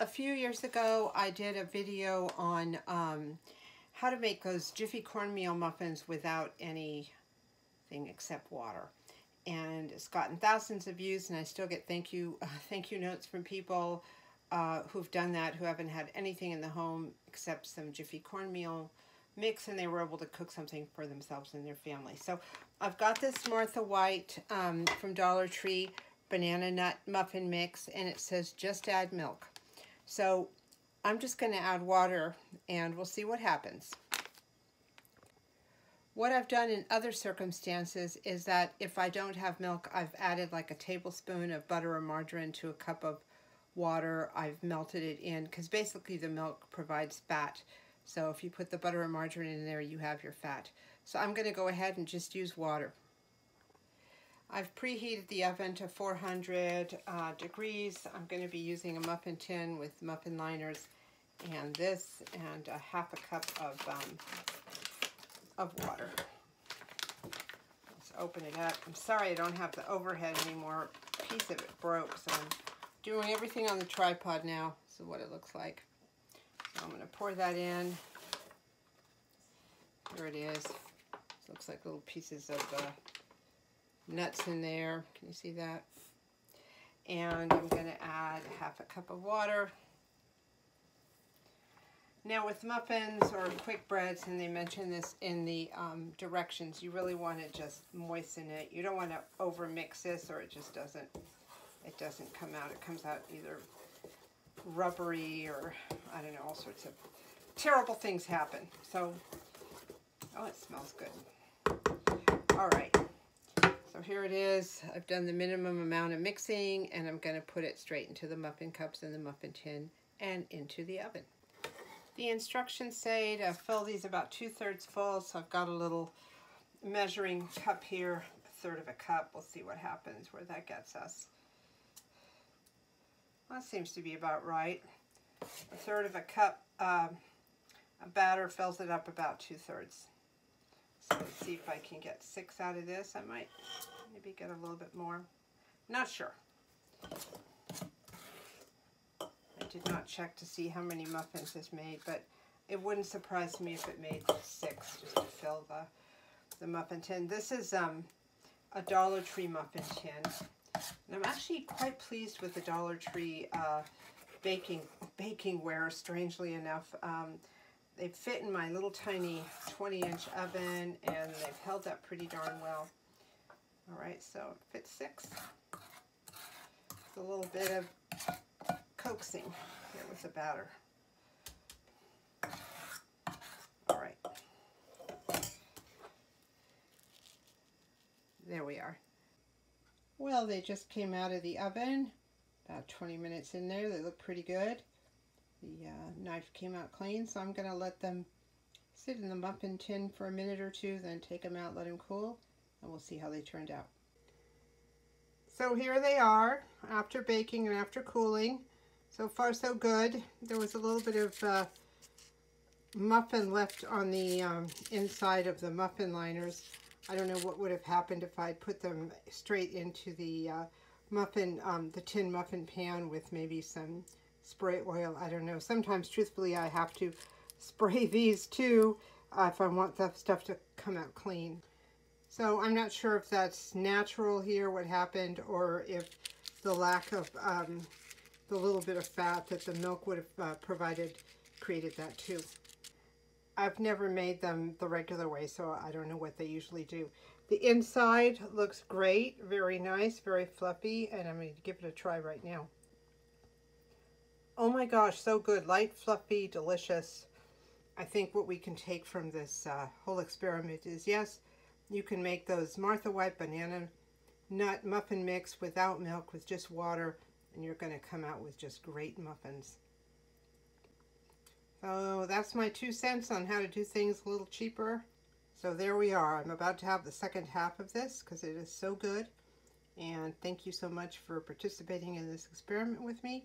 a few years ago, I did a video on um, how to make those Jiffy cornmeal muffins without anything except water. And it's gotten thousands of views, and I still get thank you uh, thank you notes from people uh, who've done that, who haven't had anything in the home except some Jiffy cornmeal mix, and they were able to cook something for themselves and their family. So I've got this Martha White um, from Dollar Tree banana nut muffin mix, and it says just add milk. So I'm just going to add water and we'll see what happens. What I've done in other circumstances is that if I don't have milk, I've added like a tablespoon of butter or margarine to a cup of water. I've melted it in because basically the milk provides fat. So if you put the butter or margarine in there, you have your fat. So I'm going to go ahead and just use water. I've preheated the oven to 400 uh, degrees. I'm going to be using a muffin tin with muffin liners and this and a half a cup of, um, of water. Let's open it up. I'm sorry I don't have the overhead anymore. A piece of it broke, so I'm doing everything on the tripod now. This is what it looks like. So I'm going to pour that in. Here it is. Looks like little pieces of uh, nuts in there. Can you see that? And I'm going to add half a cup of water. Now with muffins or quick breads, and they mention this in the um, directions, you really want to just moisten it. You don't want to over mix this or it just doesn't, it doesn't come out. It comes out either rubbery or I don't know, all sorts of terrible things happen. So, oh, it smells good. All right. So here it is. I've done the minimum amount of mixing and I'm going to put it straight into the muffin cups in the muffin tin and into the oven. The instructions say to fill these about two-thirds full, so I've got a little measuring cup here, a third of a cup. We'll see what happens, where that gets us. That seems to be about right. A third of a cup um, a batter fills it up about two-thirds. See if I can get six out of this. I might maybe get a little bit more. Not sure. I did not check to see how many muffins this made, but it wouldn't surprise me if it made six just to fill the, the muffin tin. This is um, a Dollar Tree muffin tin. And I'm actually quite pleased with the Dollar Tree uh, baking baking ware, strangely enough. Um, they fit in my little tiny 20 inch oven and they've held up pretty darn well. All right, so fit six. It's a little bit of coaxing here with the batter. All right. There we are. Well, they just came out of the oven. About 20 minutes in there. They look pretty good. The uh, knife came out clean, so I'm going to let them sit in the muffin tin for a minute or two, then take them out, let them cool, and we'll see how they turned out. So here they are after baking and after cooling. So far so good. There was a little bit of uh, muffin left on the um, inside of the muffin liners. I don't know what would have happened if I put them straight into the uh, muffin, um, the tin muffin pan with maybe some spray oil. I don't know. Sometimes, truthfully, I have to spray these too uh, if I want the stuff to come out clean. So I'm not sure if that's natural here, what happened, or if the lack of um, the little bit of fat that the milk would have uh, provided created that too. I've never made them the regular way, so I don't know what they usually do. The inside looks great, very nice, very fluffy, and I'm going to give it a try right now. Oh my gosh, so good. Light, fluffy, delicious. I think what we can take from this uh, whole experiment is, yes, you can make those Martha White banana nut muffin mix without milk, with just water, and you're going to come out with just great muffins. So that's my two cents on how to do things a little cheaper. So there we are. I'm about to have the second half of this because it is so good. And thank you so much for participating in this experiment with me